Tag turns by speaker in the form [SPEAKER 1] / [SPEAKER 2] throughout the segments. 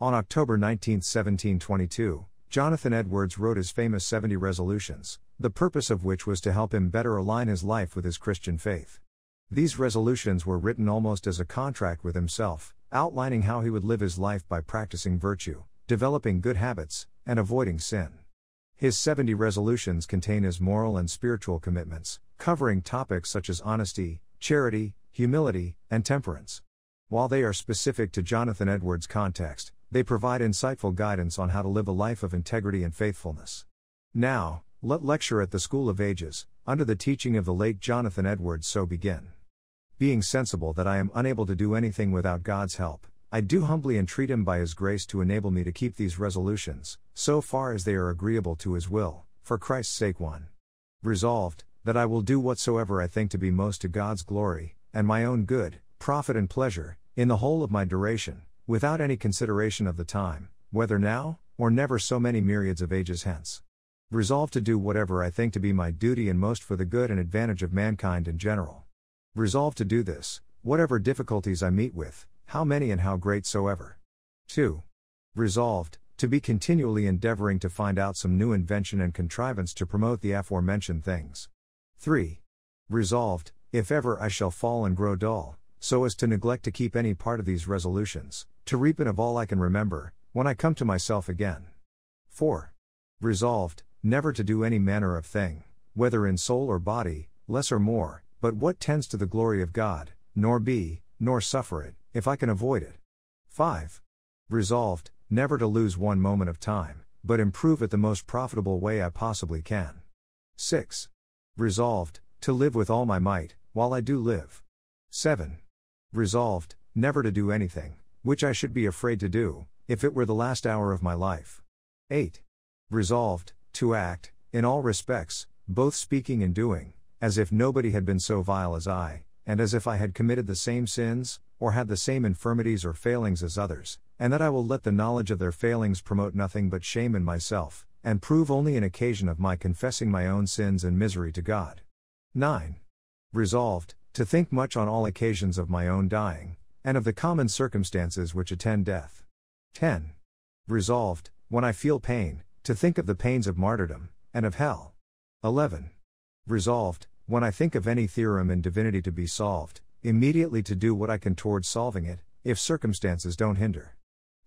[SPEAKER 1] On October 19, 1722, Jonathan Edwards wrote his famous 70 resolutions, the purpose of which was to help him better align his life with his Christian faith. These resolutions were written almost as a contract with himself, outlining how he would live his life by practicing virtue, developing good habits, and avoiding sin. His 70 resolutions contain his moral and spiritual commitments, covering topics such as honesty, charity, humility, and temperance. While they are specific to Jonathan Edwards' context, they provide insightful guidance on how to live a life of integrity and faithfulness. Now, let lecture at the School of Ages, under the teaching of the late Jonathan Edwards, so begin. Being sensible that I am unable to do anything without God's help, I do humbly entreat Him by His grace to enable me to keep these resolutions, so far as they are agreeable to His will, for Christ's sake. 1. Resolved, that I will do whatsoever I think to be most to God's glory, and my own good, profit, and pleasure, in the whole of my duration, without any consideration of the time, whether now, or never so many myriads of ages hence. Resolved to do whatever I think to be my duty and most for the good and advantage of mankind in general. Resolved to do this, whatever difficulties I meet with, how many and how great soever. 2. Resolved, to be continually endeavoring to find out some new invention and contrivance to promote the aforementioned things. 3. Resolved, if ever I shall fall and grow dull, so as to neglect to keep any part of these resolutions, to reap it of all I can remember, when I come to myself again. 4. Resolved, never to do any manner of thing, whether in soul or body, less or more, but what tends to the glory of God, nor be, nor suffer it, if I can avoid it. 5. Resolved, never to lose one moment of time, but improve it the most profitable way I possibly can. 6. Resolved, to live with all my might, while I do live. 7. Resolved, never to do anything, which I should be afraid to do, if it were the last hour of my life. 8. Resolved, to act, in all respects, both speaking and doing, as if nobody had been so vile as I, and as if I had committed the same sins, or had the same infirmities or failings as others, and that I will let the knowledge of their failings promote nothing but shame in myself, and prove only an occasion of my confessing my own sins and misery to God. 9. Resolved, to think much on all occasions of my own dying, and of the common circumstances which attend death. 10. Resolved, when I feel pain, to think of the pains of martyrdom, and of hell. 11. Resolved, when I think of any theorem in divinity to be solved, immediately to do what I can towards solving it, if circumstances don't hinder.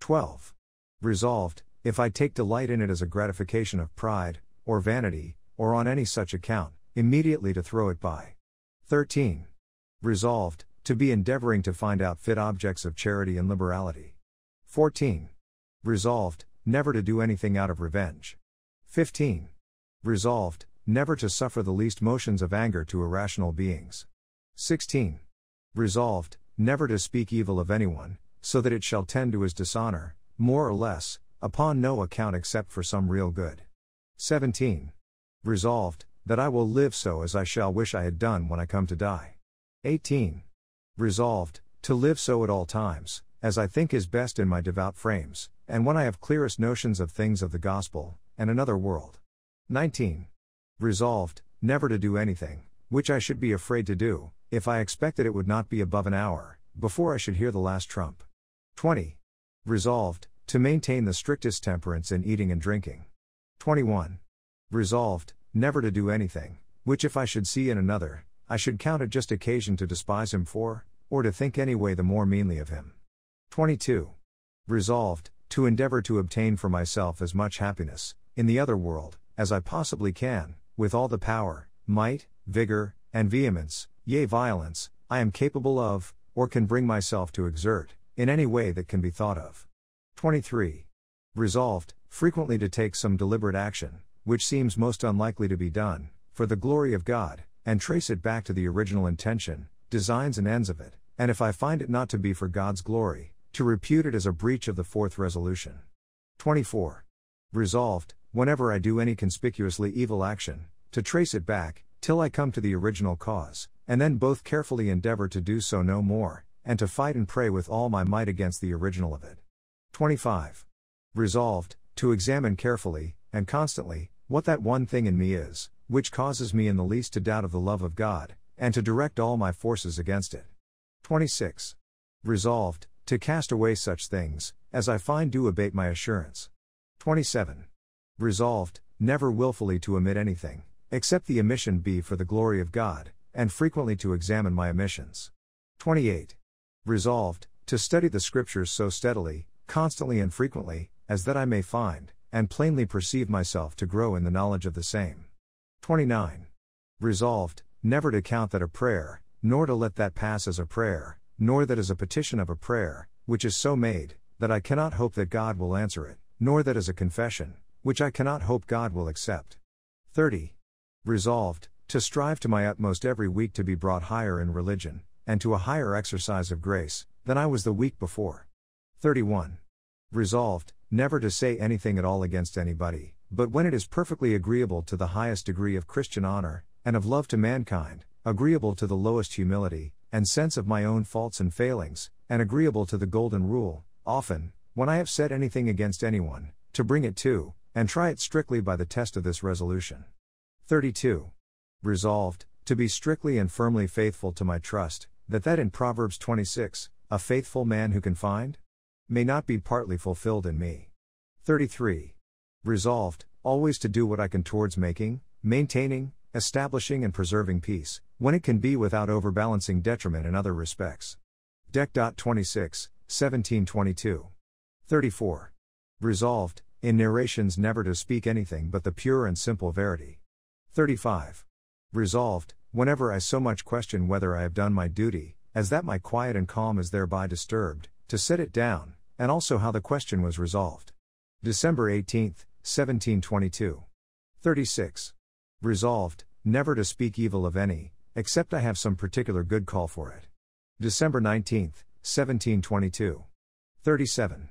[SPEAKER 1] 12. Resolved, if I take delight in it as a gratification of pride, or vanity, or on any such account, immediately to throw it by. 13. Resolved, to be endeavoring to find out fit objects of charity and liberality. 14. Resolved, never to do anything out of revenge. 15. Resolved, never to suffer the least motions of anger to irrational beings. 16. Resolved, never to speak evil of anyone, so that it shall tend to his dishonor, more or less, upon no account except for some real good. 17. Resolved, that I will live so as I shall wish I had done when I come to die. 18. Resolved, to live so at all times, as I think is best in my devout frames, and when I have clearest notions of things of the gospel, and another world. 19. Resolved, never to do anything, which I should be afraid to do, if I expected it would not be above an hour, before I should hear the last trump. 20. Resolved, to maintain the strictest temperance in eating and drinking. 21. Resolved, never to do anything, which if I should see in another, I should count it just occasion to despise him for, or to think any way the more meanly of him. 22. Resolved, to endeavor to obtain for myself as much happiness, in the other world, as I possibly can, with all the power, might, vigor, and vehemence, yea, violence, I am capable of, or can bring myself to exert, in any way that can be thought of. 23. Resolved, frequently to take some deliberate action, which seems most unlikely to be done, for the glory of God, and trace it back to the original intention, designs, and ends of it, and if I find it not to be for God's glory, to repute it as a breach of the fourth resolution. 24. Resolved, whenever I do any conspicuously evil action, to trace it back, till I come to the original cause, and then both carefully endeavor to do so no more, and to fight and pray with all my might against the original of it. 25. Resolved, to examine carefully, and constantly, what that one thing in me is, which causes me in the least to doubt of the love of God, and to direct all my forces against it. 26. Resolved, to cast away such things, as I find do abate my assurance. 27. Resolved, never wilfully to omit anything, except the omission be for the glory of God, and frequently to examine my omissions. 28. Resolved, to study the Scriptures so steadily, constantly and frequently, as that I may find, and plainly perceive myself to grow in the knowledge of the same. 29. Resolved, never to count that a prayer, nor to let that pass as a prayer, nor that as a petition of a prayer, which is so made, that I cannot hope that God will answer it, nor that as a confession, which I cannot hope God will accept. 30. Resolved, to strive to my utmost every week to be brought higher in religion, and to a higher exercise of grace, than I was the week before. 31. Resolved, never to say anything at all against anybody, but when it is perfectly agreeable to the highest degree of Christian honor, and of love to mankind, agreeable to the lowest humility, and sense of my own faults and failings, and agreeable to the golden rule, often, when I have said anything against anyone, to bring it to, and try it strictly by the test of this resolution. 32. Resolved, to be strictly and firmly faithful to my trust, that that in Proverbs 26, a faithful man who can find? May not be partly fulfilled in me. 33. Resolved, always to do what I can towards making, maintaining, establishing, and preserving peace, when it can be without overbalancing detriment in other respects. Dec. 26, 1722. 34. Resolved, in narrations never to speak anything but the pure and simple verity. 35. Resolved, whenever I so much question whether I have done my duty, as that my quiet and calm is thereby disturbed, to set it down, and also how the question was resolved. December 18, 1722. 36. Resolved, never to speak evil of any, except I have some particular good call for it. December 19, 1722. 37.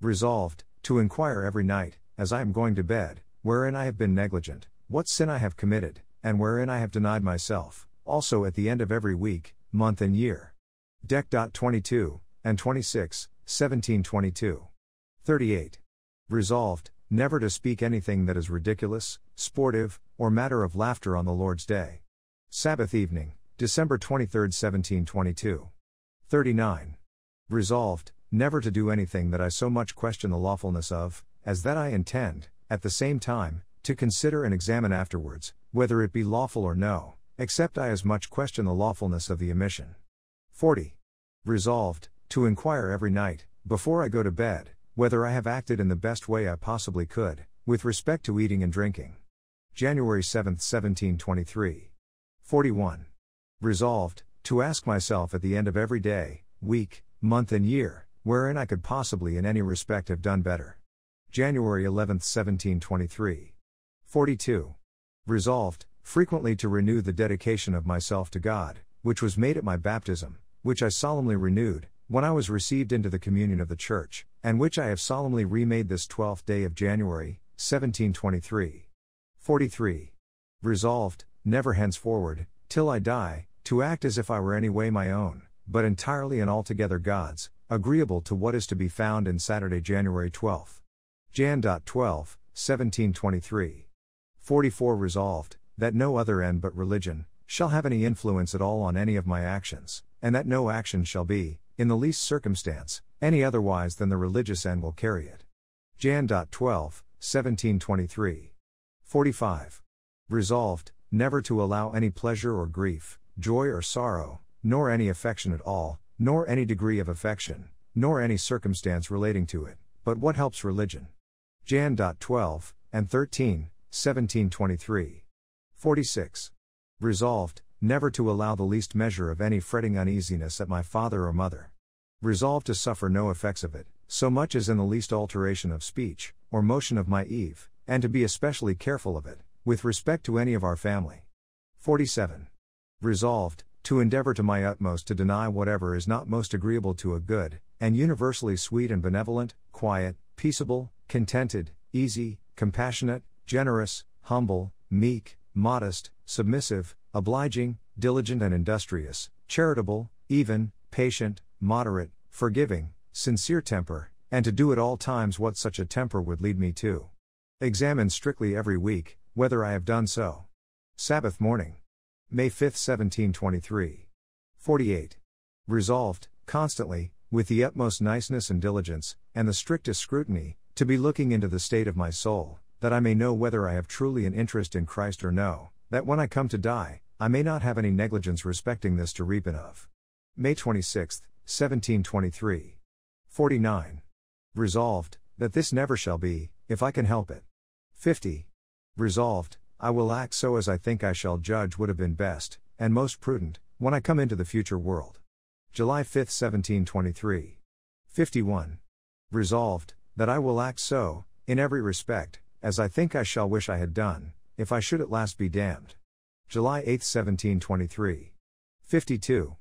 [SPEAKER 1] Resolved, to inquire every night, as I am going to bed, wherein I have been negligent, what sin I have committed, and wherein I have denied myself, also at the end of every week, month, and year. Dec. 22 and 26, 1722. 38. Resolved, never to speak anything that is ridiculous, sportive, or matter of laughter on the Lord's Day. Sabbath evening, December 23, 1722. 39. Resolved, never to do anything that I so much question the lawfulness of, as that I intend, at the same time, to consider and examine afterwards, whether it be lawful or no, except I as much question the lawfulness of the omission. 40. Resolved, to inquire every night, before I go to bed, whether I have acted in the best way I possibly could, with respect to eating and drinking. January 7, 1723. 41. Resolved, to ask myself at the end of every day, week, month, and year, wherein I could possibly in any respect have done better. January 11, 1723. 42. Resolved, frequently to renew the dedication of myself to God, which was made at my baptism, which I solemnly renewed, when I was received into the communion of the Church, and which I have solemnly remade this 12th day of January, 1723. 43. Resolved, never henceforward, till I die, to act as if I were any way my own, but entirely and altogether God's, agreeable to what is to be found in Saturday, January 12. Jan. 12, 1723. 44. Resolved, that no other end but religion, shall have any influence at all on any of my actions, and that no action shall be, in the least circumstance, any otherwise than the religious end will carry it. Jan. 12, 1723. 45. Resolved, never to allow any pleasure or grief, joy or sorrow, nor any affection at all, nor any degree of affection, nor any circumstance relating to it, but what helps religion. Jan. 12, and 13, 1723. 46. Resolved, never to allow the least measure of any fretting uneasiness at my father or mother. Resolved to suffer no effects of it, so much as in the least alteration of speech, or motion of my Eve, and to be especially careful of it, with respect to any of our family. 47. Resolved, to endeavor to my utmost to deny whatever is not most agreeable to a good, and universally sweet and benevolent, quiet, peaceable, contented, easy, compassionate, generous, humble, meek, modest, submissive, obliging, diligent and industrious, charitable, even, patient, moderate, forgiving, sincere temper, and to do at all times what such a temper would lead me to. Examine strictly every week, whether I have done so. Sabbath morning. May 5, 1723. 48. Resolved, constantly, with the utmost niceness and diligence, and the strictest scrutiny, to be looking into the state of my soul, that I may know whether I have truly an interest in Christ or no, that when I come to die, I may not have any negligence respecting this to reap in of. May 26, 1723. 49. Resolved, that this never shall be, if I can help it. 50. Resolved, I will act so as I think I shall judge would have been best, and most prudent, when I come into the future world. July 5, 1723. 51. Resolved, that I will act so, in every respect, as I think I shall wish I had done, if I should at last be damned. July 8, 1723. 52.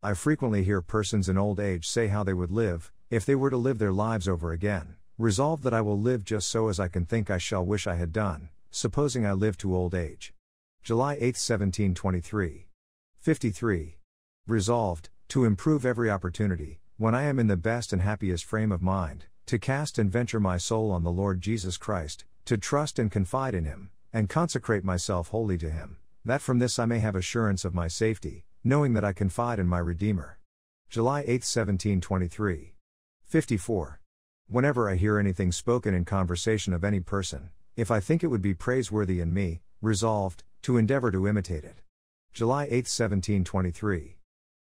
[SPEAKER 1] I frequently hear persons in old age say how they would live, if they were to live their lives over again, resolved that I will live just so as I can think I shall wish I had done, supposing I live to old age. July 8, 1723. 53. Resolved, to improve every opportunity, when I am in the best and happiest frame of mind, to cast and venture my soul on the Lord Jesus Christ, to trust and confide in Him, and consecrate myself wholly to Him, that from this I may have assurance of my safety, knowing that I confide in my Redeemer. July 8, 1723. 54. Whenever I hear anything spoken in conversation of any person, if I think it would be praiseworthy in me, resolved, to endeavor to imitate it. July 8, 1723.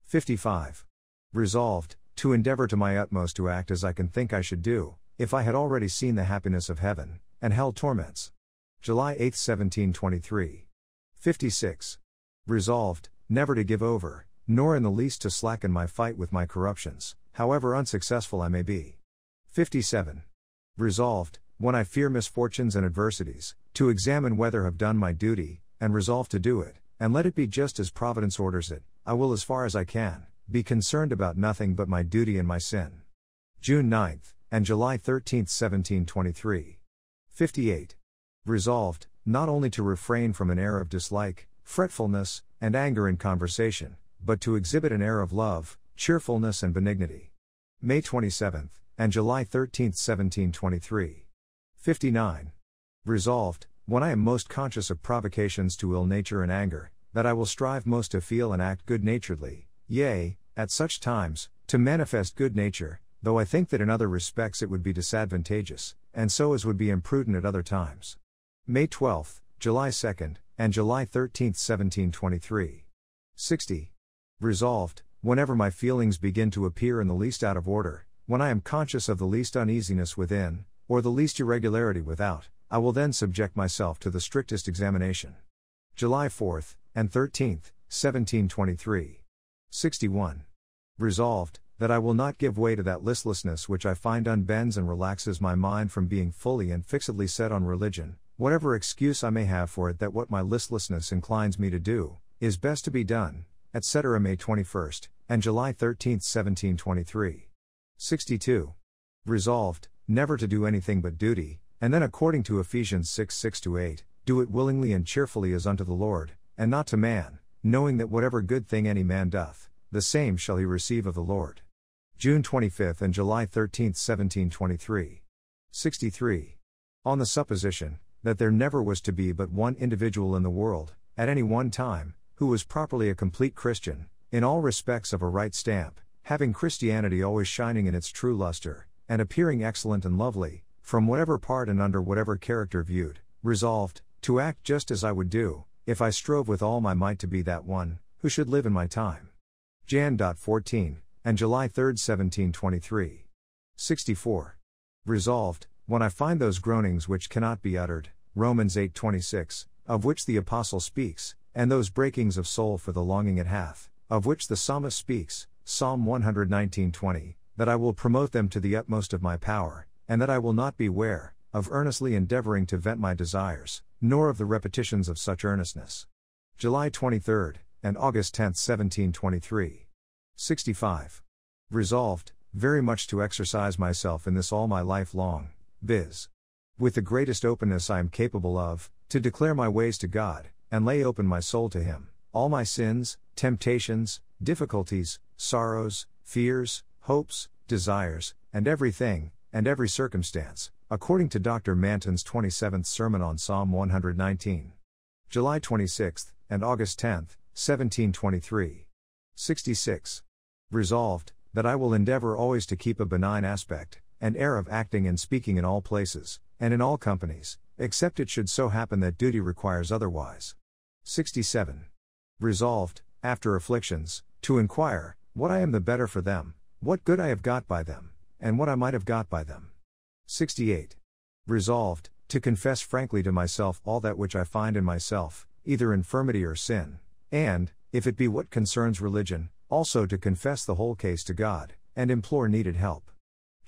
[SPEAKER 1] 55. Resolved, to endeavor to my utmost to act as I can think I should do, if I had already seen the happiness of heaven, and hell torments. July 8, 1723. 56. Resolved, never to give over, nor in the least to slacken my fight with my corruptions, however unsuccessful I may be. 57. Resolved, when I fear misfortunes and adversities, to examine whether I have done my duty, and resolve to do it, and let it be just as Providence orders it, I will as far as I can, be concerned about nothing but my duty and my sin. June 9, and July 13, 1723. 58. Resolved, not only to refrain from an air of dislike, fretfulness, and anger in conversation, but to exhibit an air of love, cheerfulness, and benignity. May 27th, and July 13th, 1723. 59. Resolved, when I am most conscious of provocations to ill nature and anger, that I will strive most to feel and act good naturedly, yea, at such times, to manifest good nature, though I think that in other respects it would be disadvantageous, and so as would be imprudent at other times. May 12th, July 2nd, and July 13, 1723. 60. Resolved, whenever my feelings begin to appear in the least out of order, when I am conscious of the least uneasiness within, or the least irregularity without, I will then subject myself to the strictest examination. July 4th, and 13th, 1723. 61. Resolved, that I will not give way to that listlessness which I find unbends and relaxes my mind from being fully and fixedly set on religion, whatever excuse I may have for it that what my listlessness inclines me to do, is best to be done, etc. May 21st, and July 13, 1723. 62. Resolved, never to do anything but duty, and then according to Ephesians 6 6 8, do it willingly and cheerfully as unto the Lord, and not to man, knowing that whatever good thing any man doth, the same shall he receive of the Lord. June 25 and July 13, 1723. 63. On the supposition, that there never was to be but one individual in the world, at any one time, who was properly a complete Christian, in all respects of a right stamp, having Christianity always shining in its true luster, and appearing excellent and lovely, from whatever part and under whatever character viewed, resolved, to act just as I would do, if I strove with all my might to be that one, who should live in my time. Jan. 14, and July 3, 1723. 64. Resolved, when I find those groanings which cannot be uttered, Romans 8:26, of which the apostle speaks, and those breakings of soul for the longing it hath, of which the psalmist speaks, Psalm 119:20, that I will promote them to the utmost of my power, and that I will not beware of earnestly endeavoring to vent my desires, nor of the repetitions of such earnestness. July 23 and August 10, 1723. 65. Resolved, very much to exercise myself in this all my life long, viz. With the greatest openness I am capable of, to declare my ways to God, and lay open my soul to Him, all my sins, temptations, difficulties, sorrows, fears, hopes, desires, and everything, and every circumstance, according to Dr. Manton's 27th Sermon on Psalm 119. July 26 and August 10, 1723. 66. Resolved, that I will endeavor always to keep a benign aspect, and air of acting and speaking in all places, and in all companies, except it should so happen that duty requires otherwise. 67. Resolved, after afflictions, to inquire, what I am the better for them, what good I have got by them, and what I might have got by them. 68. Resolved, to confess frankly to myself all that which I find in myself, either infirmity or sin, and, if it be what concerns religion, also to confess the whole case to God, and implore needed help.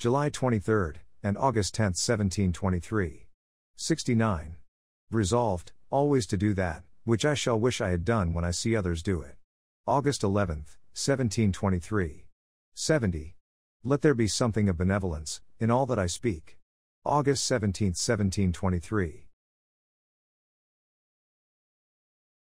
[SPEAKER 1] July 23, and August 10, 1723. 69. Resolved, always to do that, which I shall wish I had done when I see others do it. August 11, 1723. 70. Let there be something of benevolence, in all that I speak. August 17, 1723.